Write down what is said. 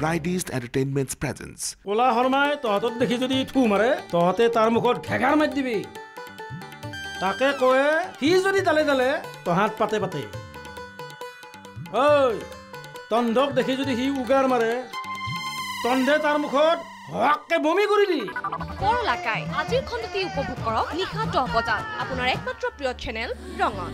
ব্ৰাইডেষ্ট entertainment presence ওলা শৰ্মাই তহঁতক দেখি যদি থু মাৰে তহঁতে তাৰ মুখত ঘেগাৰ মাৰি দিবি। তাকে কয়ে সি যদি দালে দালে তহঁত পাতে পাতে। ঐ তন্ধক দেখি যদি সি উগাৰ মাৰে তন্ধে তাৰ মুখত হৱাককে বমি কৰি দি। কৰলা আজিৰ খণ্ডটি উপভোগ কৰক নিশা দহ বজাত। আপোনাৰ একমাত্ৰ প্ৰিয় চেনেল ৰঙত